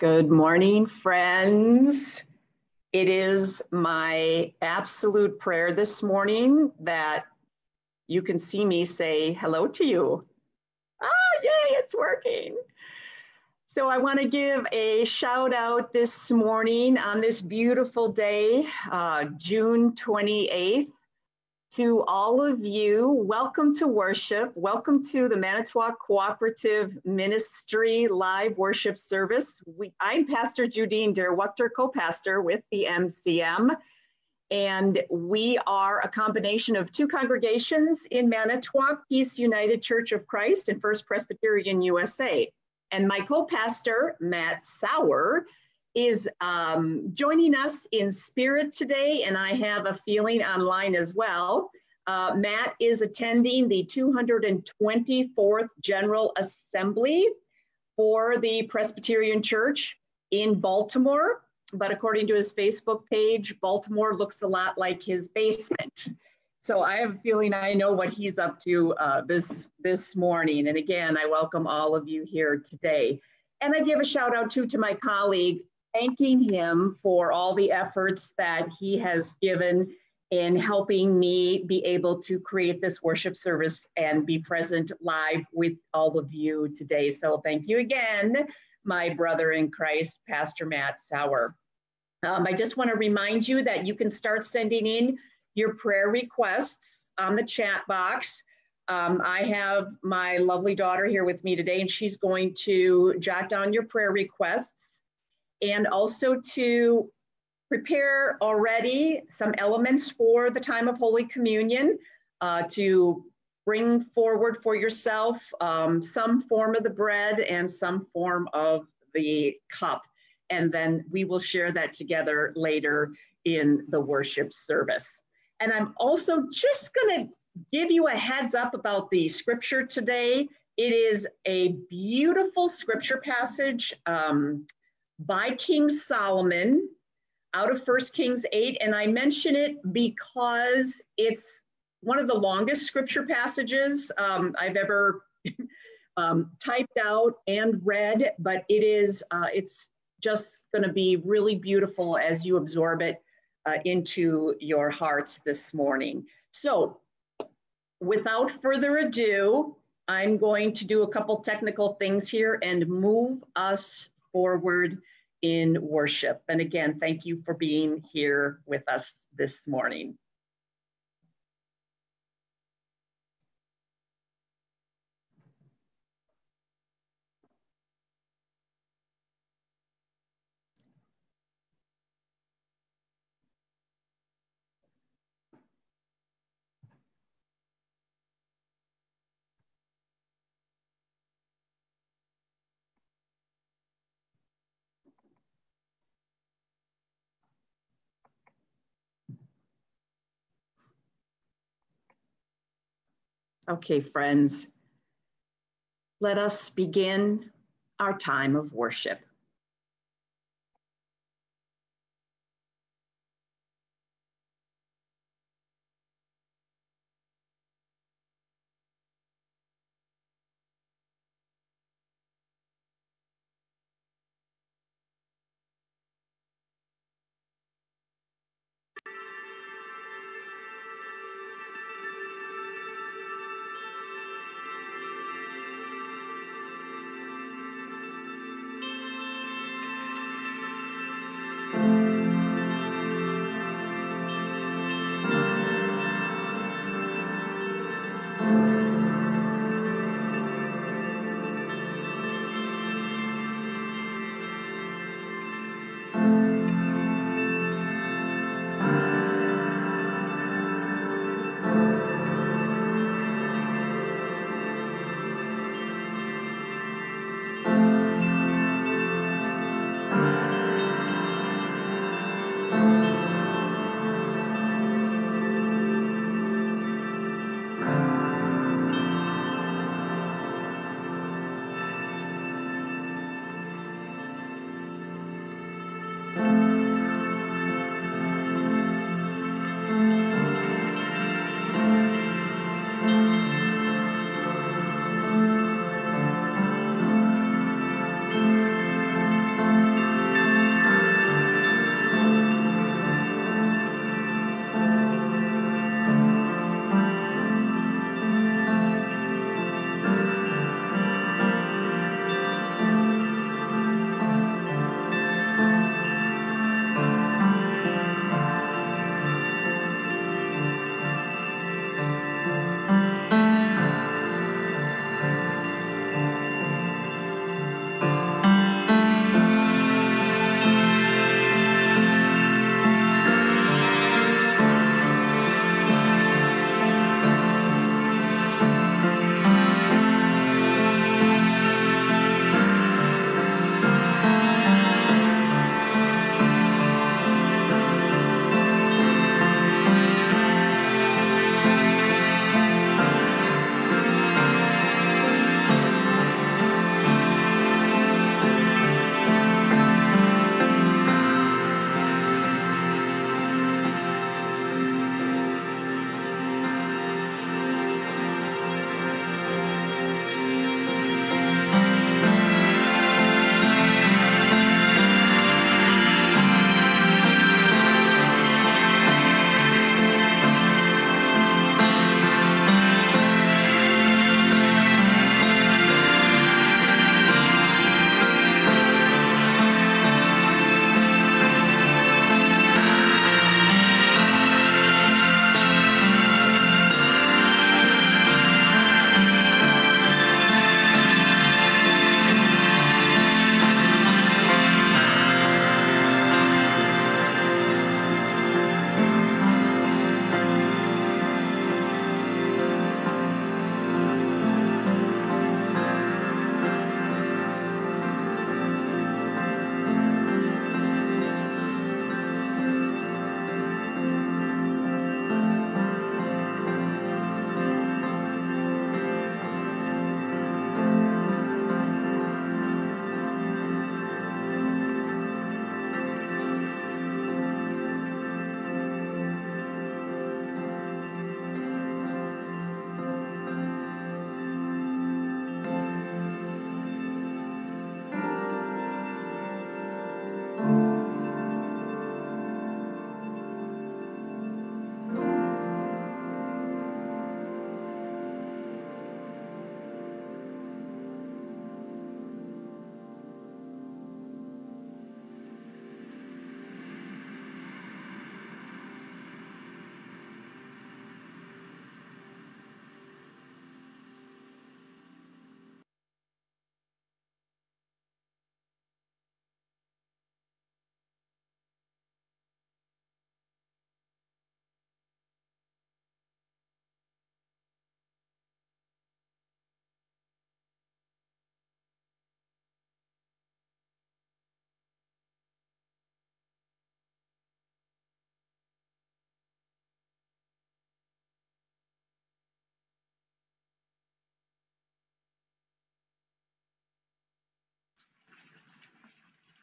Good morning, friends. It is my absolute prayer this morning that you can see me say hello to you. Ah, yay, it's working. So I want to give a shout out this morning on this beautiful day, uh, June 28th, to all of you. Welcome to worship. Welcome to the Manitowoc Cooperative Ministry live worship service. We, I'm Pastor Judine Duerwaechter, co-pastor with the MCM. And we are a combination of two congregations in Manitowoc, Peace United Church of Christ and First Presbyterian USA. And my co-pastor, Matt Sauer, is um, joining us in spirit today, and I have a feeling online as well. Uh, Matt is attending the 224th General Assembly for the Presbyterian Church in Baltimore. But according to his Facebook page, Baltimore looks a lot like his basement. So I have a feeling I know what he's up to uh, this, this morning. And again, I welcome all of you here today. And I give a shout out too to my colleague, thanking him for all the efforts that he has given in helping me be able to create this worship service and be present live with all of you today. So thank you again, my brother in Christ, Pastor Matt Sauer. Um, I just want to remind you that you can start sending in your prayer requests on the chat box. Um, I have my lovely daughter here with me today, and she's going to jot down your prayer requests and also to prepare already some elements for the time of Holy Communion uh, to bring forward for yourself um, some form of the bread and some form of the cup. And then we will share that together later in the worship service. And I'm also just going to give you a heads up about the scripture today. It is a beautiful scripture passage. Um, by King Solomon out of First Kings 8. And I mention it because it's one of the longest scripture passages um, I've ever um, typed out and read, but it is, uh, it's just going to be really beautiful as you absorb it uh, into your hearts this morning. So without further ado, I'm going to do a couple technical things here and move us forward in worship. And again, thank you for being here with us this morning. Okay, friends, let us begin our time of worship.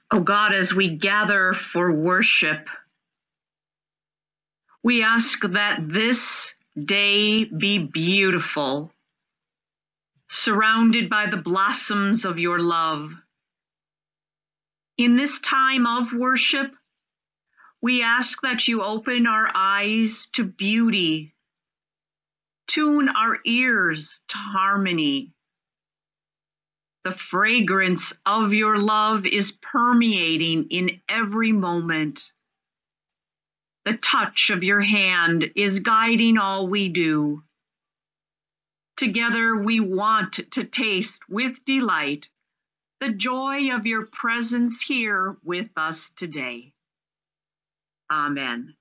Oh God, as we gather for worship, we ask that this day be beautiful, surrounded by the blossoms of your love. In this time of worship, we ask that you open our eyes to beauty, tune our ears to harmony. The fragrance of your love is permeating in every moment. The touch of your hand is guiding all we do. Together we want to taste with delight the joy of your presence here with us today. Amen.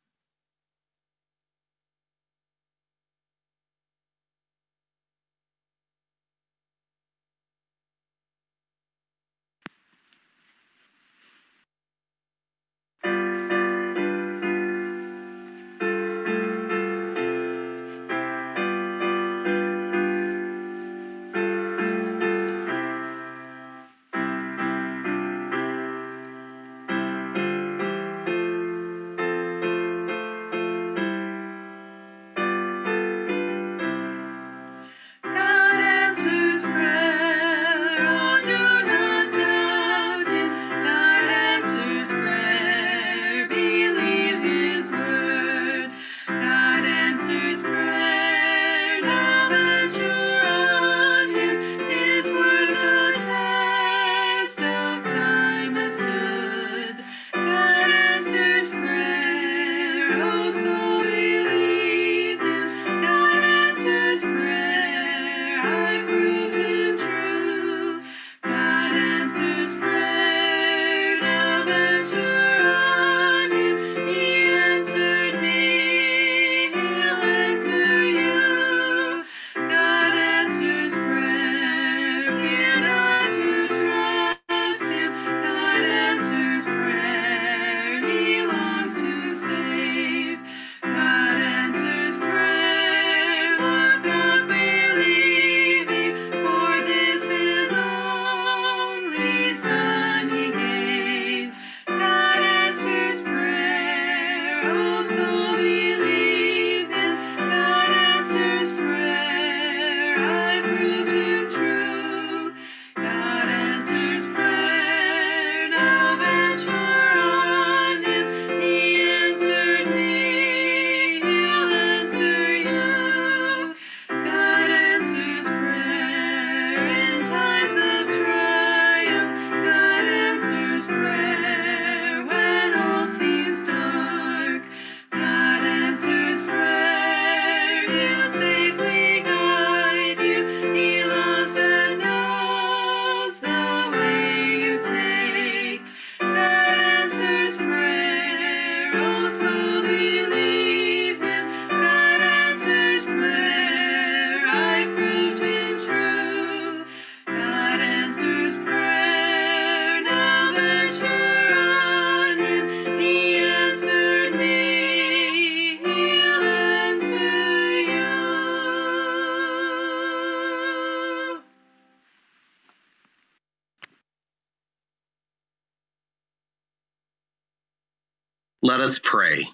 Us pray.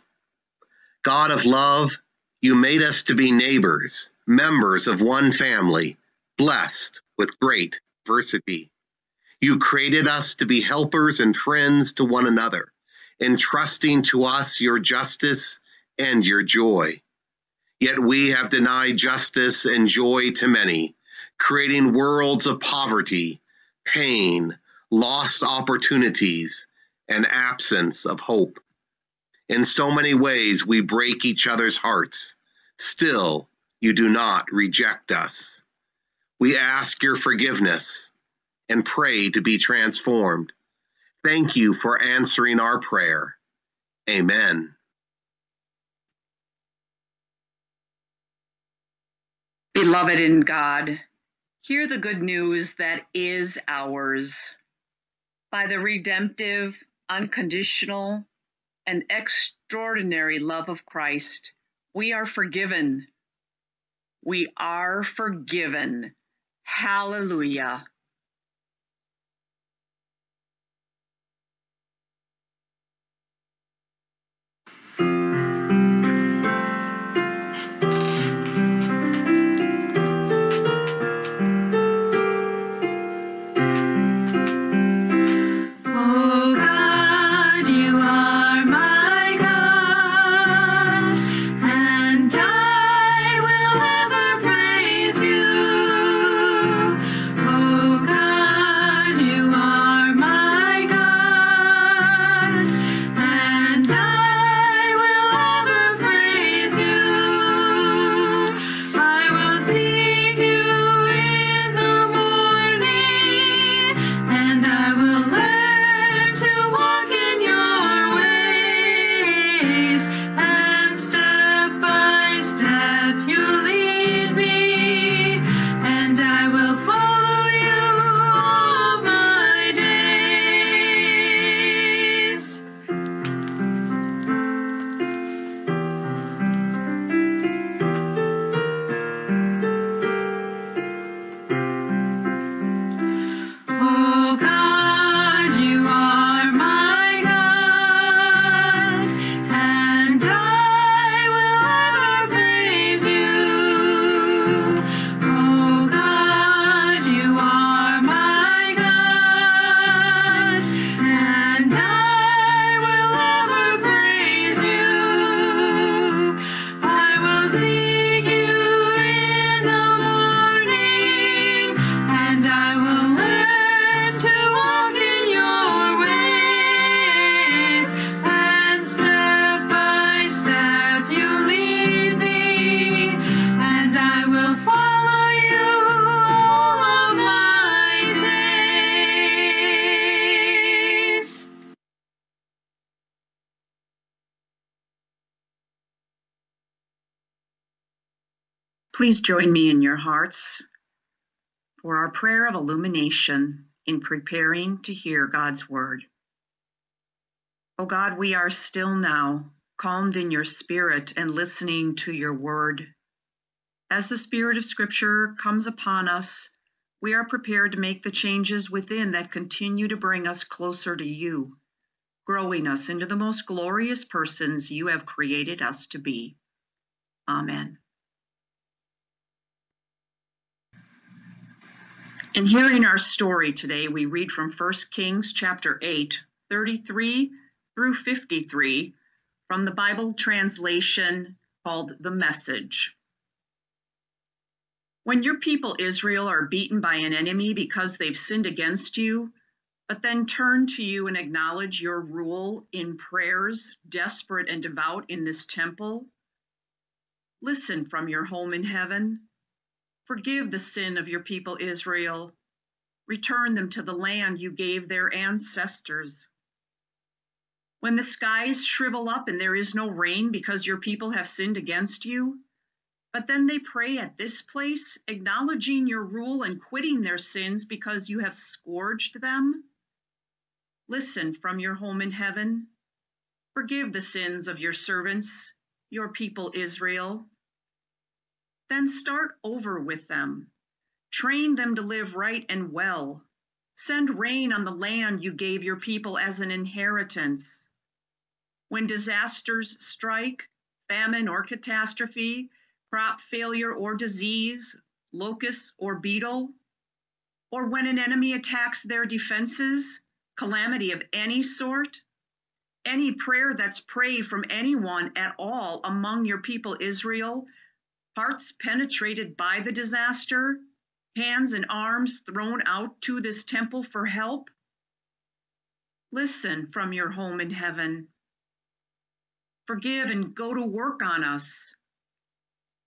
God of love, you made us to be neighbors, members of one family, blessed with great diversity. You created us to be helpers and friends to one another, entrusting to us your justice and your joy. Yet we have denied justice and joy to many, creating worlds of poverty, pain, lost opportunities, and absence of hope. In so many ways, we break each other's hearts. Still, you do not reject us. We ask your forgiveness and pray to be transformed. Thank you for answering our prayer. Amen. Beloved in God, hear the good news that is ours. By the redemptive, unconditional, and extraordinary love of Christ, we are forgiven. We are forgiven. Hallelujah. Join me in your hearts for our prayer of illumination in preparing to hear God's word. O oh God, we are still now, calmed in your spirit and listening to your word. As the spirit of scripture comes upon us, we are prepared to make the changes within that continue to bring us closer to you, growing us into the most glorious persons you have created us to be. Amen. In hearing our story today, we read from 1 Kings chapter 8, 33 through 53 from the Bible translation called The Message. When your people Israel are beaten by an enemy because they've sinned against you, but then turn to you and acknowledge your rule in prayers, desperate and devout in this temple, listen from your home in heaven. Forgive the sin of your people Israel. Return them to the land you gave their ancestors. When the skies shrivel up and there is no rain because your people have sinned against you, but then they pray at this place, acknowledging your rule and quitting their sins because you have scourged them. Listen from your home in heaven. Forgive the sins of your servants, your people Israel. Then start over with them. Train them to live right and well. Send rain on the land you gave your people as an inheritance. When disasters strike, famine or catastrophe, crop failure or disease, locust or beetle, or when an enemy attacks their defenses, calamity of any sort, any prayer that's prayed from anyone at all among your people Israel, hearts penetrated by the disaster, hands and arms thrown out to this temple for help, listen from your home in heaven Forgive and go to work on us.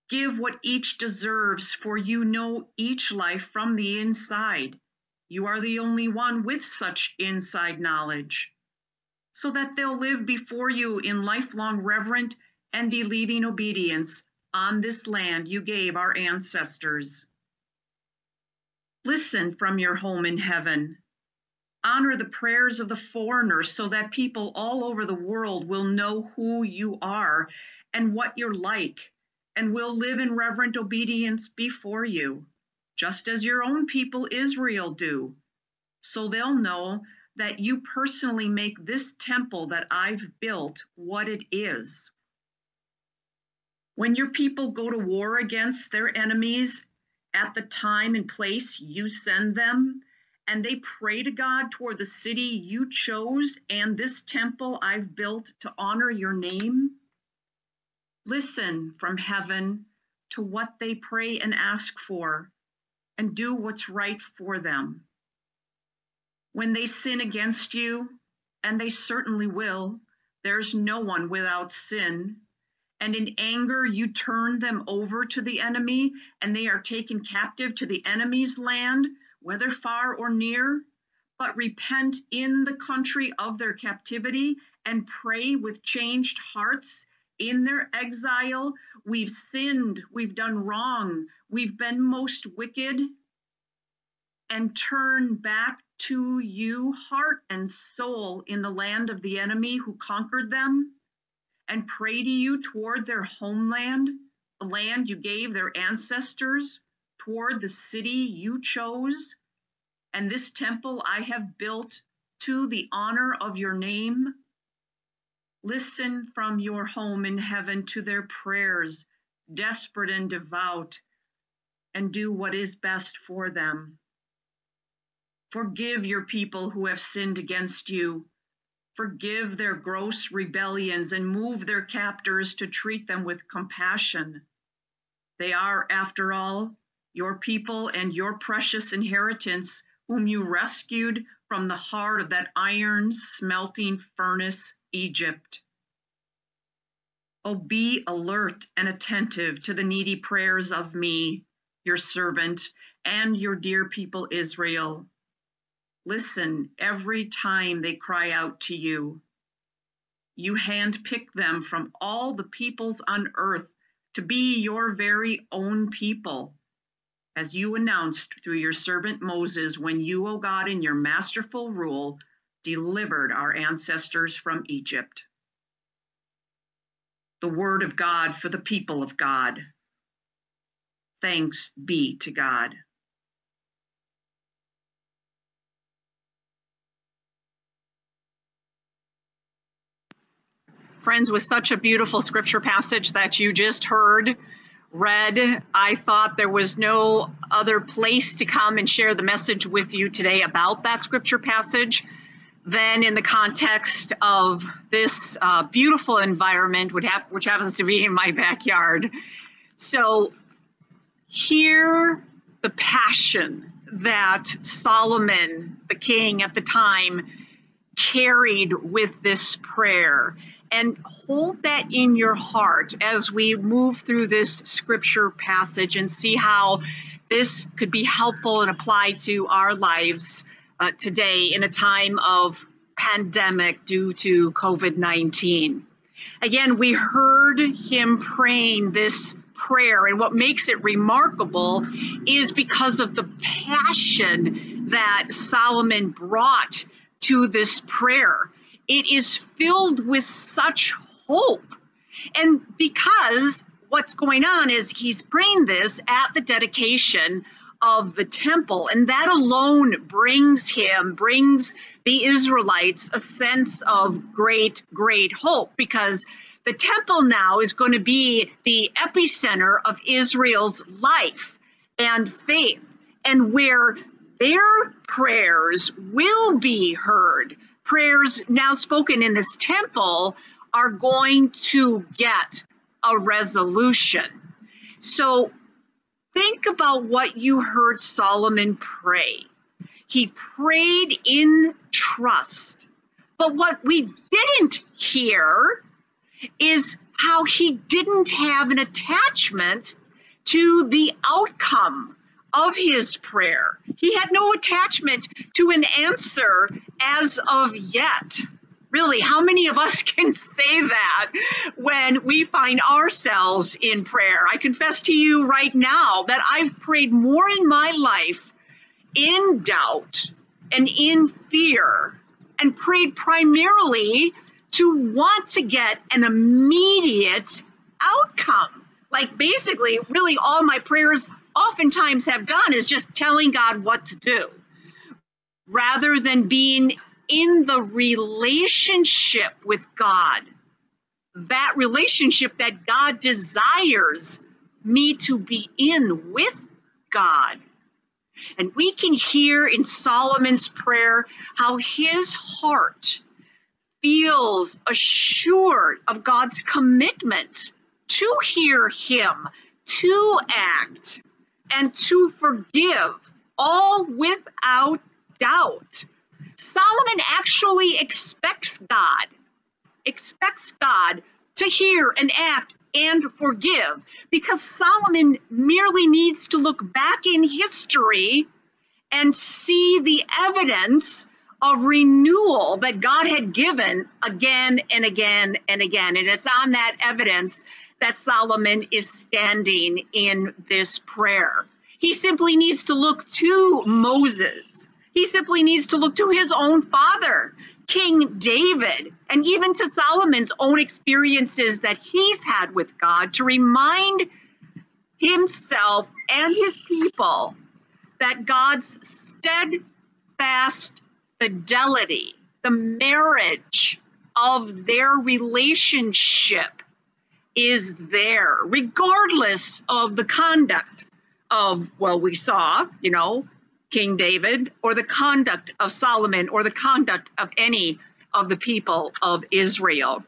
Give what each deserves, for you know each life from the inside. You are the only one with such inside knowledge, so that they'll live before you in lifelong reverent and believing obedience on this land you gave our ancestors. Listen from your home in heaven honor the prayers of the foreigner so that people all over the world will know who you are and what you're like and will live in reverent obedience before you, just as your own people Israel do. So they'll know that you personally make this temple that I've built what it is. When your people go to war against their enemies at the time and place you send them, and they pray to God toward the city you chose and this temple I've built to honor your name? Listen from heaven to what they pray and ask for, and do what's right for them. When they sin against you, and they certainly will, there's no one without sin. And in anger, you turn them over to the enemy, and they are taken captive to the enemy's land whether far or near, but repent in the country of their captivity and pray with changed hearts in their exile. We've sinned, we've done wrong, we've been most wicked, and turn back to you, heart and soul, in the land of the enemy who conquered them, and pray to you toward their homeland, the land you gave their ancestors toward the city you chose, and this temple I have built to the honor of your name. Listen from your home in heaven to their prayers, desperate and devout, and do what is best for them. Forgive your people who have sinned against you. Forgive their gross rebellions and move their captors to treat them with compassion. They are, after all, your people and your precious inheritance, whom you rescued from the heart of that iron smelting furnace, Egypt. Oh, be alert and attentive to the needy prayers of me, your servant, and your dear people Israel. Listen every time they cry out to you. You handpick them from all the peoples on earth to be your very own people, as you announced through your servant Moses when you, O God, in your masterful rule, delivered our ancestors from Egypt. The word of God for the people of God. Thanks be to God. Friends, with such a beautiful scripture passage that you just heard read, I thought there was no other place to come and share the message with you today about that scripture passage than in the context of this uh, beautiful environment, which happens to be in my backyard. So, hear the passion that Solomon, the king at the time, carried with this prayer and hold that in your heart as we move through this scripture passage and see how this could be helpful and apply to our lives uh, today in a time of pandemic due to COVID 19. Again, we heard him praying this prayer, and what makes it remarkable is because of the passion that Solomon brought to this prayer it is filled with such hope. And because what's going on is he's praying this at the dedication of the temple, and that alone brings him, brings the Israelites a sense of great, great hope. Because the temple now is going to be the epicenter of Israel's life and faith, and where their prayers will be heard prayers now spoken in this temple are going to get a resolution. So think about what you heard Solomon pray. He prayed in trust. But what we didn't hear is how he didn't have an attachment to the outcome of his prayer. He had no attachment to an answer as of yet. Really, how many of us can say that when we find ourselves in prayer? I confess to you right now that I've prayed more in my life in doubt and in fear, and prayed primarily to want to get an immediate outcome. Like basically, really, all my prayers oftentimes have done is just telling God what to do rather than being in the relationship with God. That relationship that God desires me to be in with God. And we can hear in Solomon's prayer how his heart feels assured of God's commitment to hear him, to act, and to forgive, all without doubt. Solomon actually expects God, expects God to hear and act and forgive because Solomon merely needs to look back in history and see the evidence of renewal that God had given again and again and again. And it's on that evidence that Solomon is standing in this prayer. He simply needs to look to Moses. He simply needs to look to his own father, King David, and even to Solomon's own experiences that he's had with God to remind himself and his people that God's steadfast fidelity, the marriage of their relationship is there, regardless of the conduct of, well, we saw, you know, King David, or the conduct of Solomon, or the conduct of any of the people of Israel.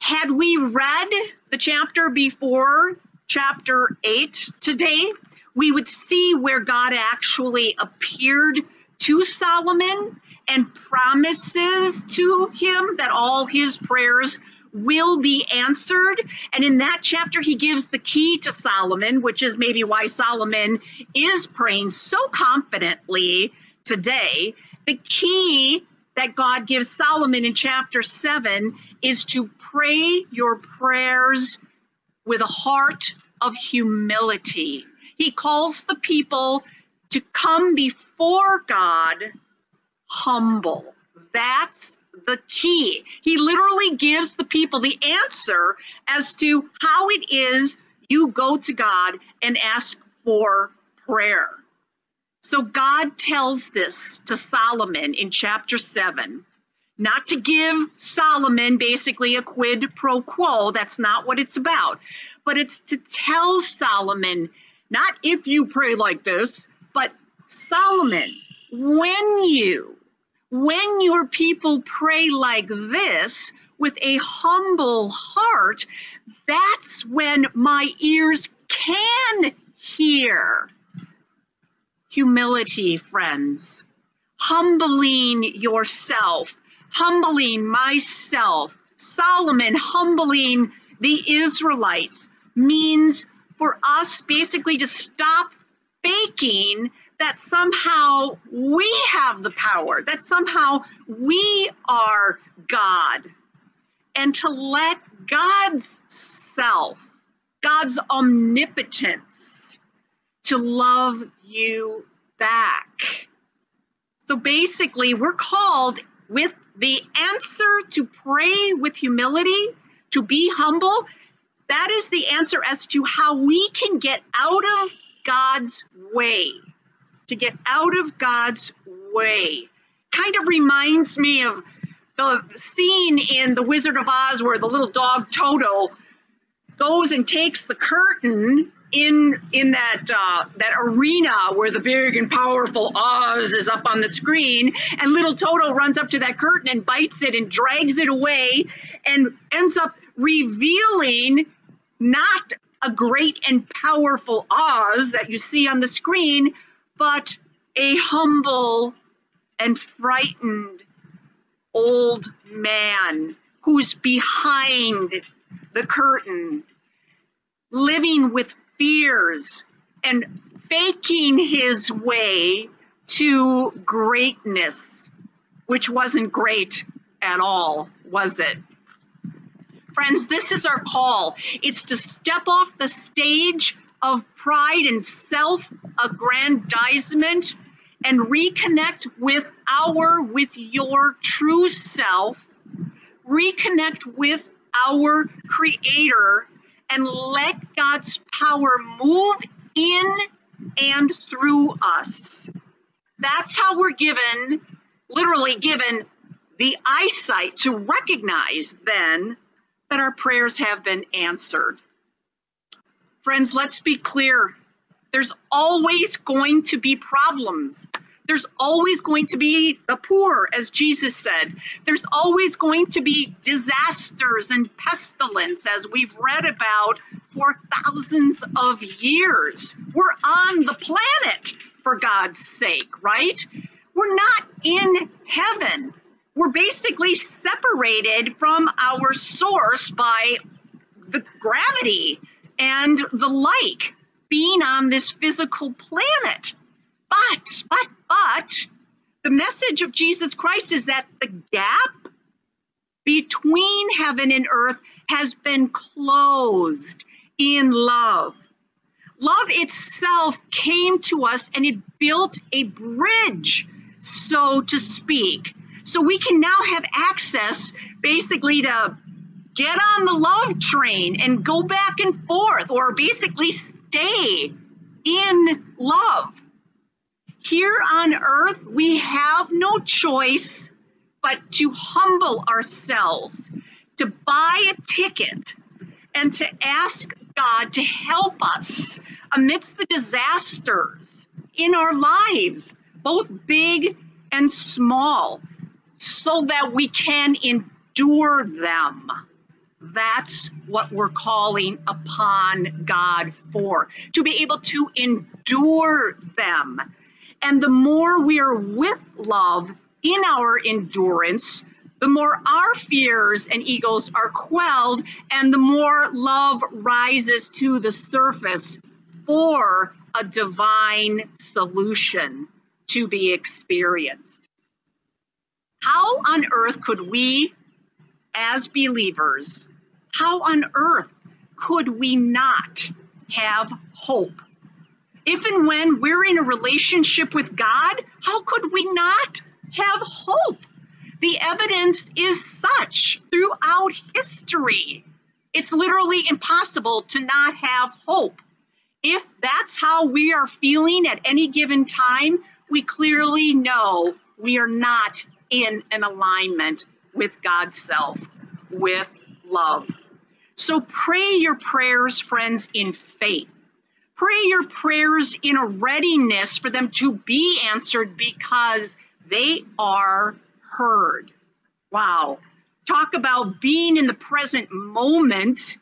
Had we read the chapter before chapter 8 today, we would see where God actually appeared to Solomon and promises to him that all his prayers will be answered. And in that chapter, he gives the key to Solomon, which is maybe why Solomon is praying so confidently today. The key that God gives Solomon in chapter 7 is to pray your prayers with a heart of humility. He calls the people to come before God humble. That's the key. He literally gives the people the answer as to how it is you go to God and ask for prayer. So God tells this to Solomon in chapter 7, not to give Solomon basically a quid pro quo. That's not what it's about. But it's to tell Solomon, not if you pray like this, but Solomon, when you when your people pray like this with a humble heart, that's when my ears can hear. Humility, friends. Humbling yourself, humbling myself. Solomon humbling the Israelites means for us basically to stop faking that somehow we have the power, that somehow we are God, and to let God's self, God's omnipotence, to love you back. So basically, we're called with the answer to pray with humility, to be humble. That is the answer as to how we can get out of God's way to get out of God's way. Kind of reminds me of the scene in The Wizard of Oz where the little dog Toto goes and takes the curtain in in that uh, that arena where the big and powerful Oz is up on the screen, and little Toto runs up to that curtain and bites it and drags it away, and ends up revealing not a great and powerful Oz that you see on the screen, but a humble and frightened old man who's behind the curtain, living with fears and faking his way to greatness, which wasn't great at all, was it? Friends, this is our call. It's to step off the stage of pride and self aggrandizement and reconnect with our, with your true self, reconnect with our Creator, and let God's power move in and through us. That's how we're given, literally given, the eyesight to recognize then that our prayers have been answered. Friends, let's be clear. There's always going to be problems. There's always going to be the poor, as Jesus said. There's always going to be disasters and pestilence, as we've read about for thousands of years. We're on the planet, for God's sake, right? We're not in heaven. We're basically separated from our source by the gravity and the like being on this physical planet. But, but, but, the message of Jesus Christ is that the gap between heaven and earth has been closed in love. Love itself came to us and it built a bridge, so to speak. So we can now have access basically to get on the love train and go back and forth, or basically stay in love. Here on earth, we have no choice but to humble ourselves, to buy a ticket, and to ask God to help us amidst the disasters in our lives, both big and small, so that we can endure them. That's what we're calling upon God for, to be able to endure them. And the more we are with love in our endurance, the more our fears and egos are quelled, and the more love rises to the surface for a divine solution to be experienced. How on earth could we as believers, how on earth could we not have hope? If and when we're in a relationship with God, how could we not have hope? The evidence is such throughout history. It's literally impossible to not have hope. If that's how we are feeling at any given time, we clearly know we are not in an alignment with God's self, with love. So pray your prayers, friends, in faith. Pray your prayers in a readiness for them to be answered because they are heard. Wow. Talk about being in the present moment.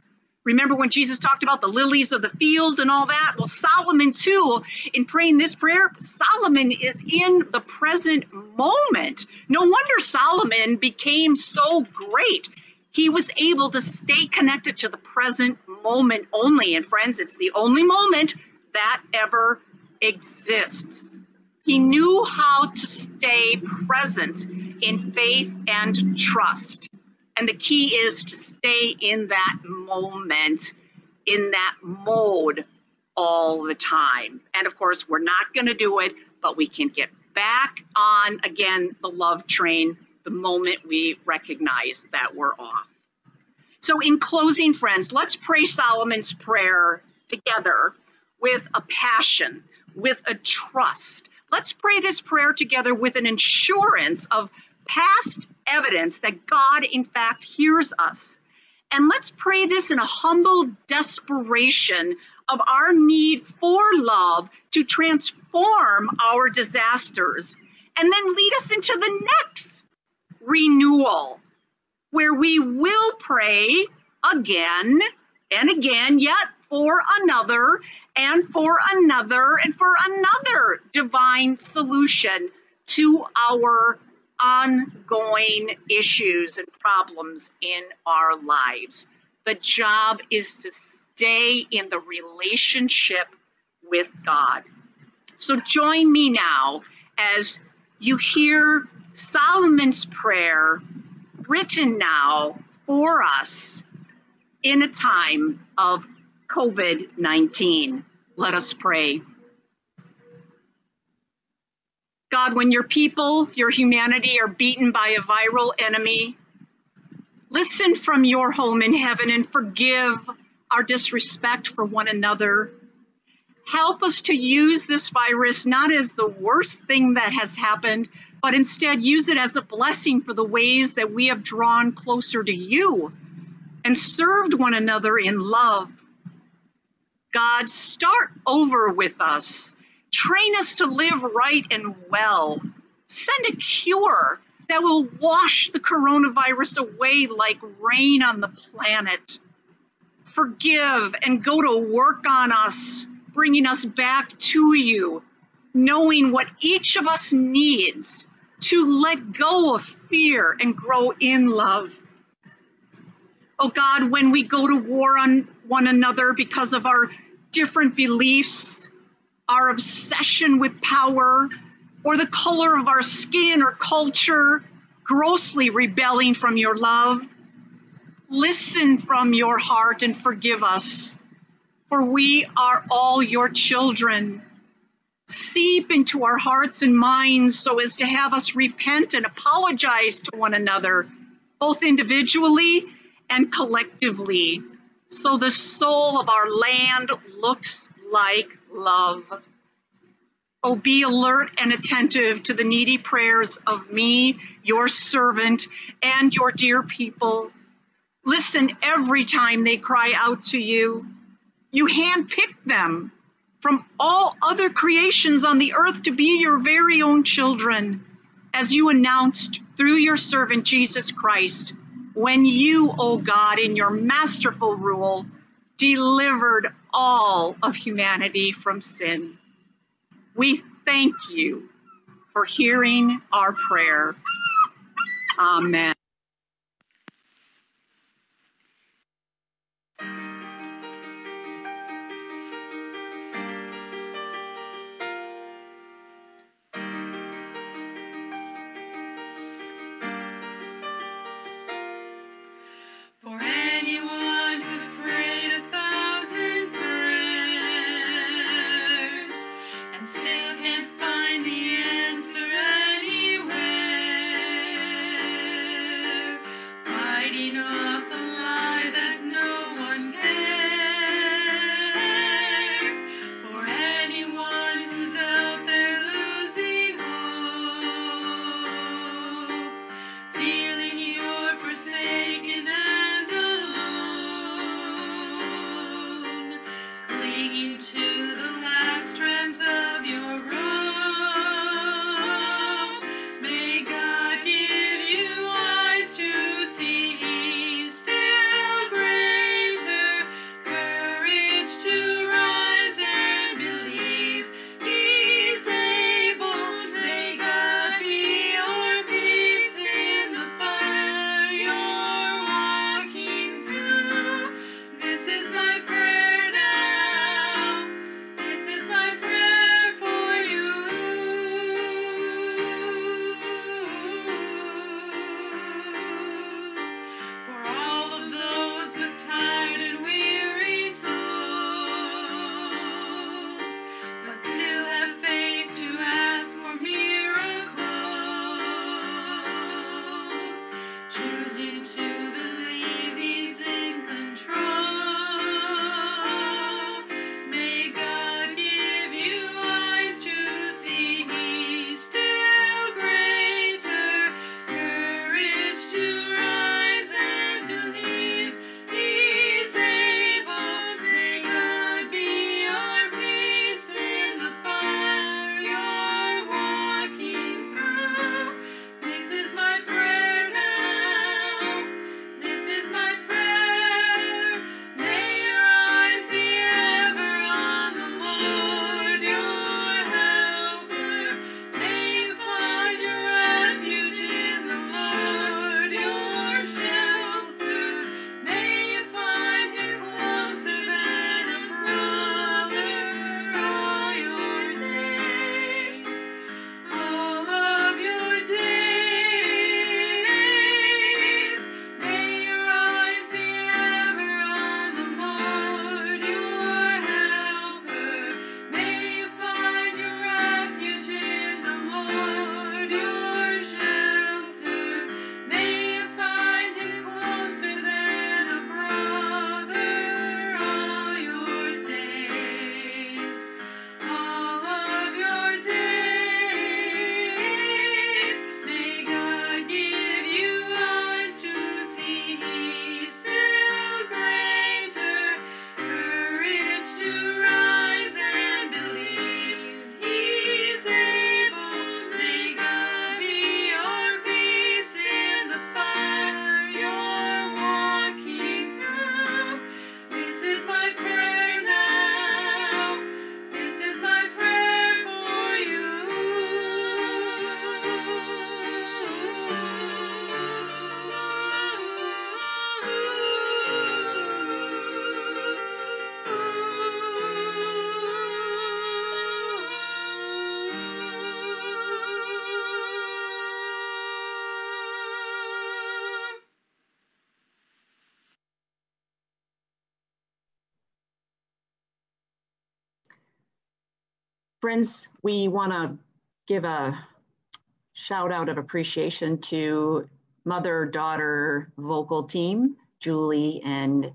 Remember when Jesus talked about the lilies of the field and all that? Well, Solomon, too, in praying this prayer, Solomon is in the present moment. No wonder Solomon became so great. He was able to stay connected to the present moment only. And friends, it's the only moment that ever exists. He knew how to stay present in faith and trust. And the key is to stay in that moment, in that mode all the time. And of course, we're not going to do it, but we can get back on again the love train the moment we recognize that we're off. So, in closing, friends, let's pray Solomon's prayer together with a passion, with a trust, Let's pray this prayer together with an assurance of past evidence that God, in fact, hears us. And let's pray this in a humble desperation of our need for love to transform our disasters and then lead us into the next renewal where we will pray again and again, yet for another and for another and for another divine solution to our ongoing issues and problems in our lives. The job is to stay in the relationship with God. So join me now as you hear Solomon's prayer written now for us in a time of COVID 19. Let us pray. God, when your people, your humanity are beaten by a viral enemy, listen from your home in heaven and forgive our disrespect for one another. Help us to use this virus not as the worst thing that has happened, but instead use it as a blessing for the ways that we have drawn closer to you and served one another in love. God, start over with us. Train us to live right and well. Send a cure that will wash the coronavirus away like rain on the planet. Forgive and go to work on us, bringing us back to you, knowing what each of us needs to let go of fear and grow in love. Oh God, when we go to war on one another because of our different beliefs, our obsession with power, or the color of our skin or culture, grossly rebelling from your love. Listen from your heart and forgive us, for we are all your children. Seep into our hearts and minds so as to have us repent and apologize to one another, both individually and collectively so the soul of our land looks like love. Oh, be alert and attentive to the needy prayers of me, your servant, and your dear people. Listen every time they cry out to you. You handpick them from all other creations on the earth to be your very own children, as you announced through your servant Jesus Christ when you, O oh God, in your masterful rule, delivered all of humanity from sin. We thank you for hearing our prayer. Amen. We want to give a shout out of appreciation to mother daughter vocal team, Julie and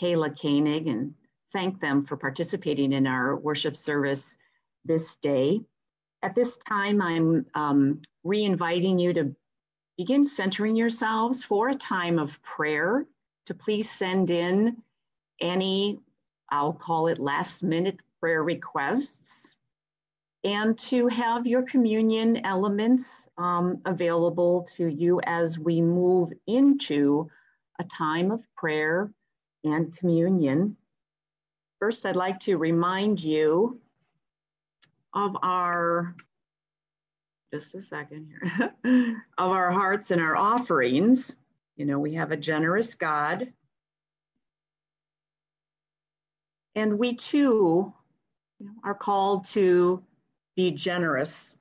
Kayla Koenig, and thank them for participating in our worship service this day. At this time, I'm um, re inviting you to begin centering yourselves for a time of prayer, to please send in any, I'll call it last minute prayer requests, and to have your communion elements um, available to you as we move into a time of prayer and communion. First, I'd like to remind you of our, just a second here, of our hearts and our offerings. You know, we have a generous God. And we too are called to be generous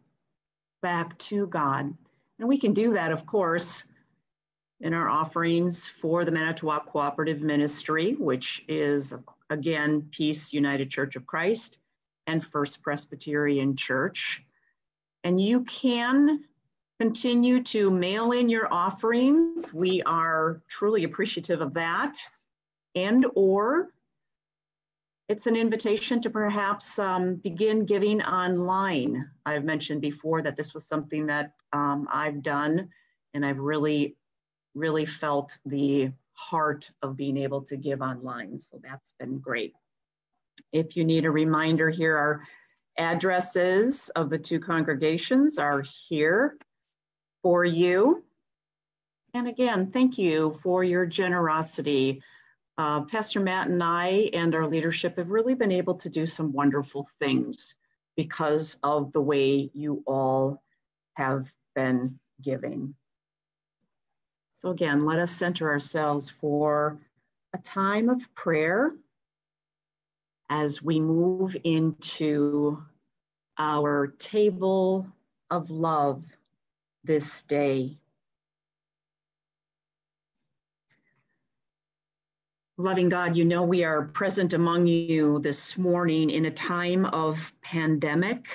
back to God. And we can do that, of course, in our offerings for the Manitowoc Cooperative Ministry, which is, again, Peace United Church of Christ and First Presbyterian Church. And you can continue to mail in your offerings. We are truly appreciative of that. And or it's an invitation to perhaps um, begin giving online. I've mentioned before that this was something that um, I've done and I've really really felt the heart of being able to give online. So that's been great. If you need a reminder here, our addresses of the two congregations are here for you. And again, thank you for your generosity. Uh, Pastor Matt and I and our leadership have really been able to do some wonderful things because of the way you all have been giving. So again, let us center ourselves for a time of prayer as we move into our table of love this day. Loving God, you know we are present among you this morning in a time of pandemic,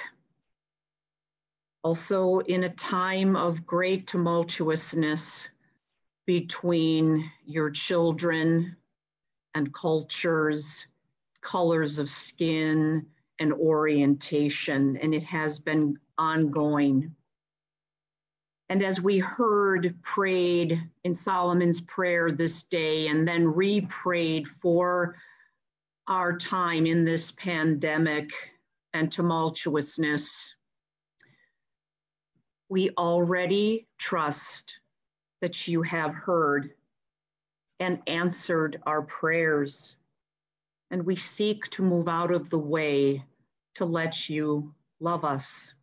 also in a time of great tumultuousness between your children and cultures, colors of skin, and orientation, and it has been ongoing. And as we heard prayed in Solomon's prayer this day, and then re prayed for our time in this pandemic and tumultuousness, we already trust that you have heard and answered our prayers. And we seek to move out of the way to let you love us.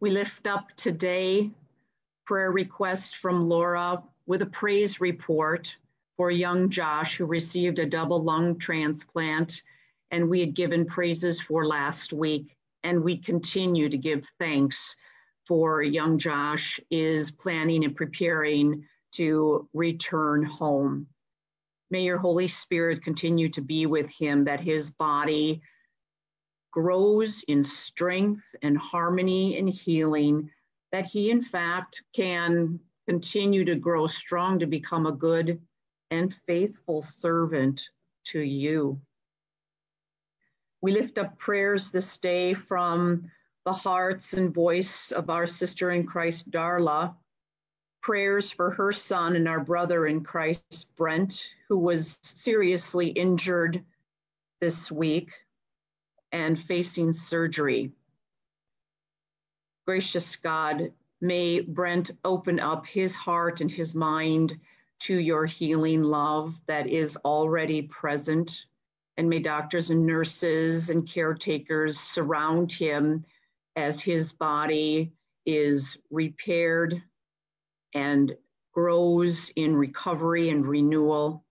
We lift up today prayer request from Laura with a praise report for young Josh who received a double lung transplant and we had given praises for last week and we continue to give thanks for young Josh is planning and preparing to return home. May your Holy Spirit continue to be with him, that his body grows in strength and harmony and healing, that he, in fact, can continue to grow strong to become a good and faithful servant to you. We lift up prayers this day from the hearts and voice of our sister in Christ, Darla. Prayers for her son and our brother in Christ, Brent, who was seriously injured this week and facing surgery. Gracious God, may Brent open up his heart and his mind to your healing love that is already present. And may doctors and nurses and caretakers surround him as his body is repaired and grows in recovery and renewal,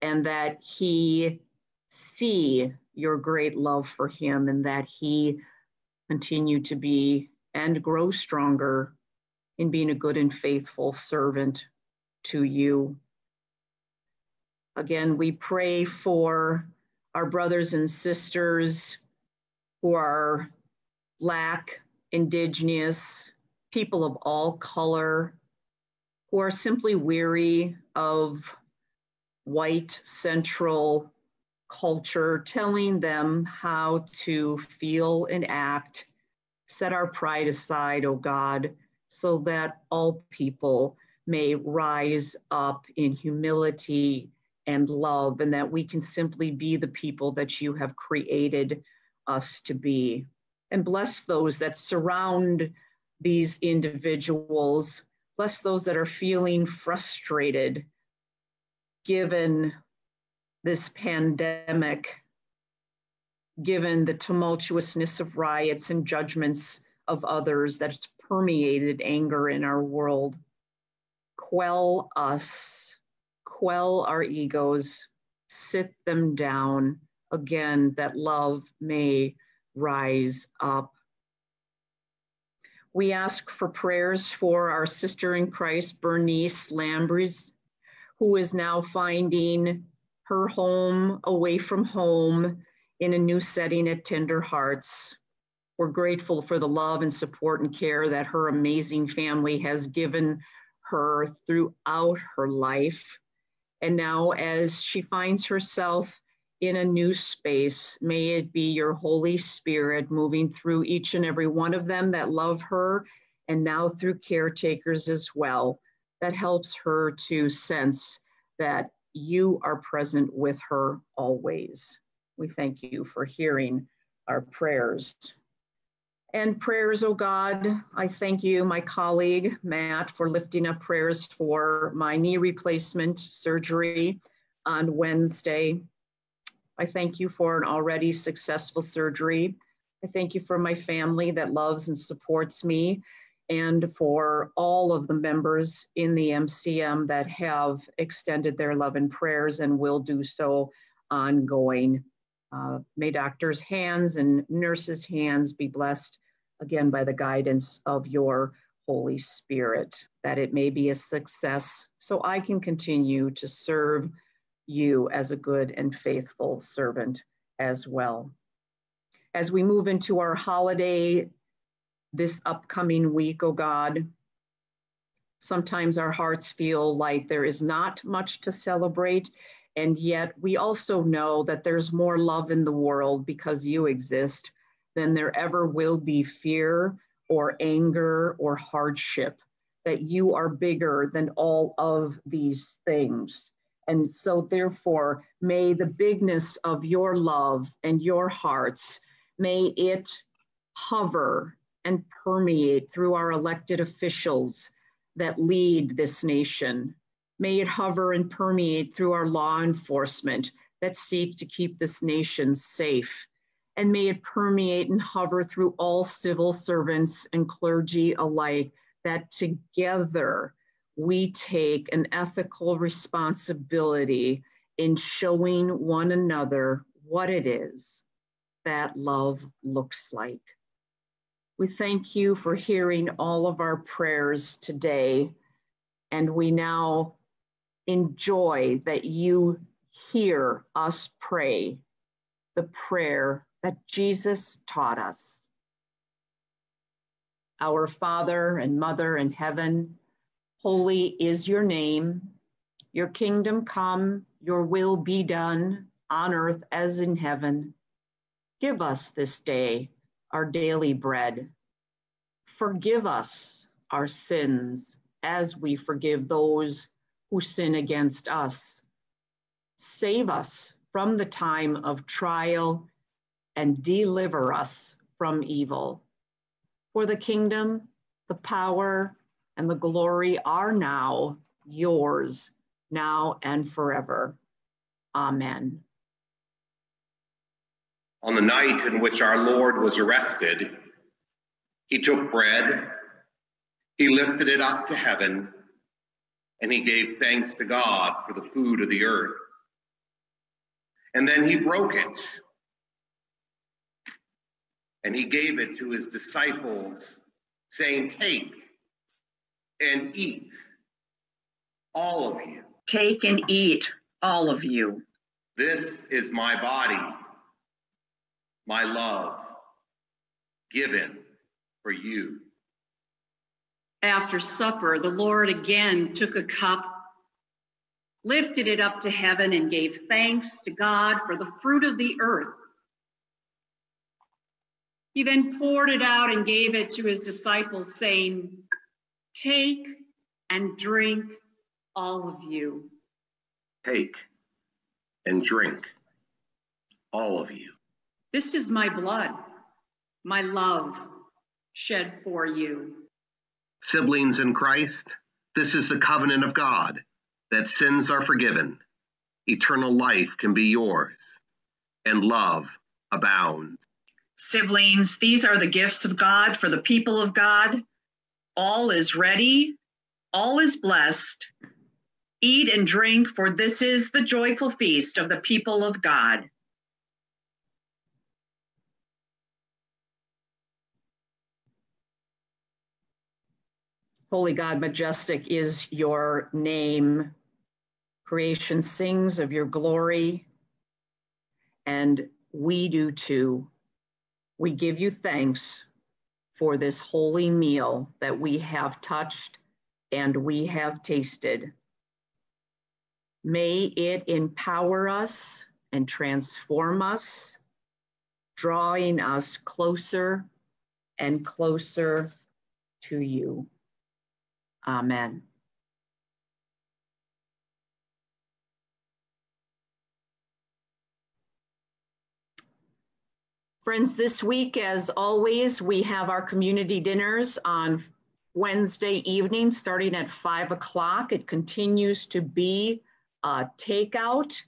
and that he see your great love for him and that he continue to be and grow stronger in being a good and faithful servant to you. Again, we pray for our brothers and sisters who are Black, Indigenous, people of all color, who are simply weary of white central culture telling them how to feel and act. Set our pride aside, O oh God, so that all people may rise up in humility and love, and that we can simply be the people that you have created us to be. And bless those that surround these individuals. Bless those that are feeling frustrated given this pandemic, given the tumultuousness of riots and judgments of others that's permeated anger in our world. Quell us, quell our egos, sit them down again, that love may rise up. We ask for prayers for our sister in Christ, Bernice Lambries, who is now finding her home away from home in a new setting at Tender Hearts. We're grateful for the love and support and care that her amazing family has given her throughout her life. And now, as she finds herself in a new space, may it be your Holy Spirit moving through each and every one of them that love her, and now through caretakers as well, that helps her to sense that you are present with her always. We thank you for hearing our prayers. And prayers, oh God, I thank you, my colleague Matt, for lifting up prayers for my knee replacement surgery on Wednesday. I thank you for an already successful surgery. I thank you for my family that loves and supports me and for all of the members in the MCM that have extended their love and prayers and will do so ongoing. Uh, may doctors' hands and nurses' hands be blessed again by the guidance of your Holy Spirit, that it may be a success so I can continue to serve you as a good and faithful servant as well. As we move into our holiday this upcoming week, oh God. Sometimes our hearts feel like there is not much to celebrate, and yet we also know that there's more love in the world because you exist than there ever will be fear or anger or hardship, that you are bigger than all of these things. And so, therefore, may the bigness of your love and your hearts, may it hover and permeate through our elected officials that lead this nation. May it hover and permeate through our law enforcement that seek to keep this nation safe. And may it permeate and hover through all civil servants and clergy alike that together we take an ethical responsibility in showing one another what it is that love looks like. We thank you for hearing all of our prayers today. And we now enjoy that you hear us pray the prayer that Jesus taught us. Our Father and Mother in heaven, holy is your name. Your kingdom come, your will be done on earth as in heaven. Give us this day our daily bread. Forgive us our sins as we forgive those who sin against us. Save us from the time of trial and deliver us from evil. For the kingdom, the power, and the glory are now yours, now and forever. Amen. On the night in which our Lord was arrested, he took bread, he lifted it up to heaven, and he gave thanks to God for the food of the earth. And then he broke it, and he gave it to his disciples, saying, Take and eat, all of you. Take and eat, all of you. This is my body my love given for you. After supper, the Lord again took a cup, lifted it up to heaven, and gave thanks to God for the fruit of the earth. He then poured it out and gave it to his disciples, saying, Take and drink, all of you. Take and drink, all of you. This is my blood, my love, shed for you. Siblings in Christ, this is the covenant of God that sins are forgiven, eternal life can be yours, and love abounds. Siblings, these are the gifts of God for the people of God. All is ready, all is blessed. Eat and drink, for this is the joyful feast of the people of God. Holy God, majestic is your name. Creation sings of your glory, and we do too. We give you thanks for this holy meal that we have touched and we have tasted. May it empower us and transform us, drawing us closer and closer to you. Amen. Friends, this week, as always, we have our community dinners on Wednesday evening starting at five o'clock. It continues to be a takeout.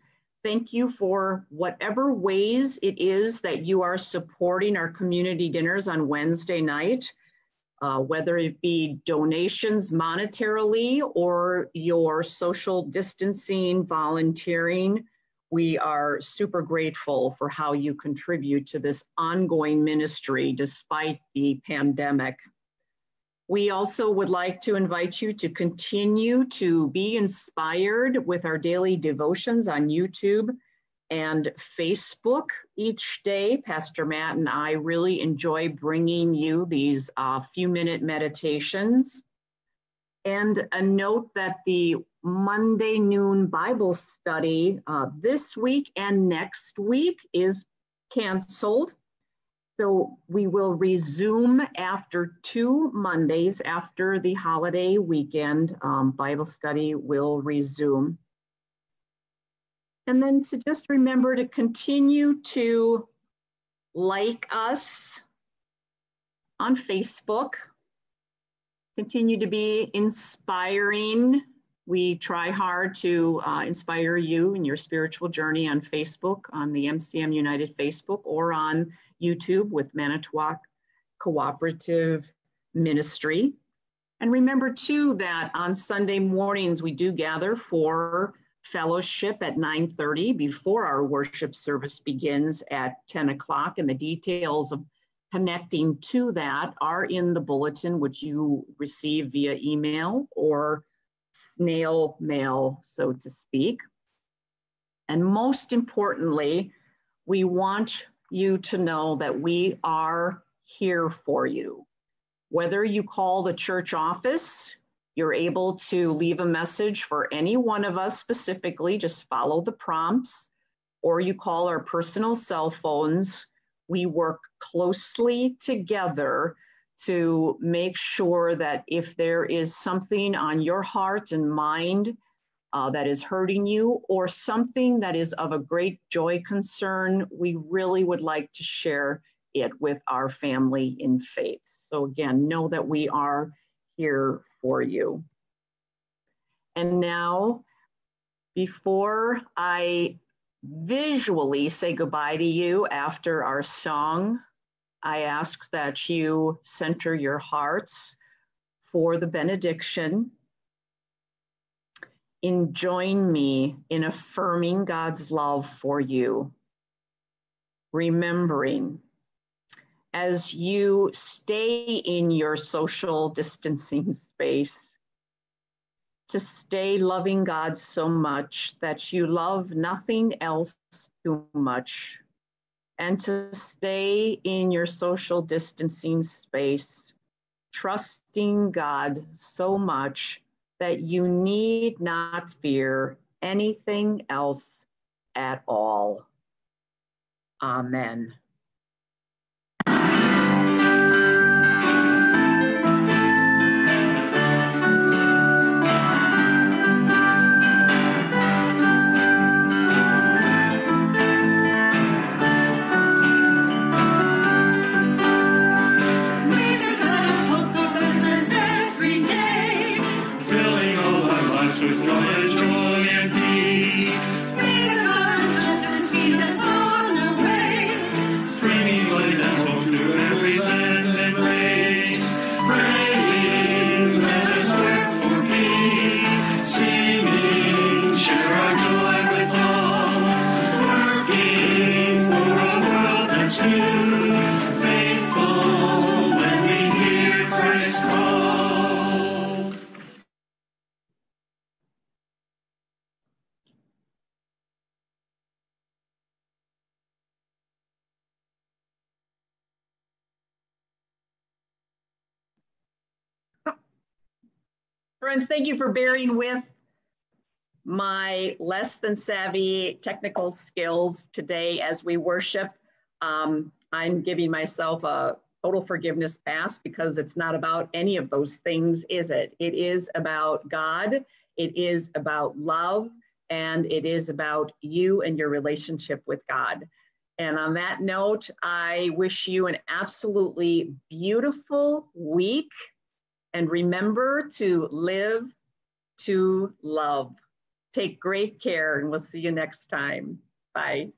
Thank you for whatever ways it is that you are supporting our community dinners on Wednesday night, uh, whether it be donations monetarily or your social distancing, volunteering we are super grateful for how you contribute to this ongoing ministry despite the pandemic. We also would like to invite you to continue to be inspired with our daily devotions on YouTube and Facebook each day. Pastor Matt and I really enjoy bringing you these uh, few minute meditations. And a note that the Monday noon Bible study uh, this week and next week is canceled. So we will resume after two Mondays after the holiday weekend. Um, Bible study will resume. And then to just remember to continue to like us on Facebook, continue to be inspiring we try hard to uh, inspire you in your spiritual journey on Facebook, on the MCM United Facebook, or on YouTube with Manitowoc Cooperative Ministry. And remember too that on Sunday mornings we do gather for fellowship at 9:30 before our worship service begins at 10 o'clock. And the details of connecting to that are in the bulletin, which you receive via email or snail mail, so to speak. And most importantly, we want you to know that we are here for you. Whether you call the church office, you're able to leave a message for any one of us specifically, just follow the prompts, or you call our personal cell phones. We work closely together to make sure that if there is something on your heart and mind uh, that is hurting you or something that is of a great joy concern, we really would like to share it with our family in faith. So, again, know that we are here for you. And now, before I visually say goodbye to you after our song, I ask that you center your hearts for the benediction in join me in affirming God's love for you. Remembering as you stay in your social distancing space, to stay loving God so much that you love nothing else too much and to stay in your social distancing space, trusting God so much that you need not fear anything else at all. Amen. Friends, thank you for bearing with my less than savvy technical skills today as we worship. Um, I'm giving myself a total forgiveness pass because it's not about any of those things, is it? It is about God, it is about love, and it is about you and your relationship with God. And on that note, I wish you an absolutely beautiful week and remember to live to love. Take great care, and we'll see you next time. Bye.